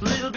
little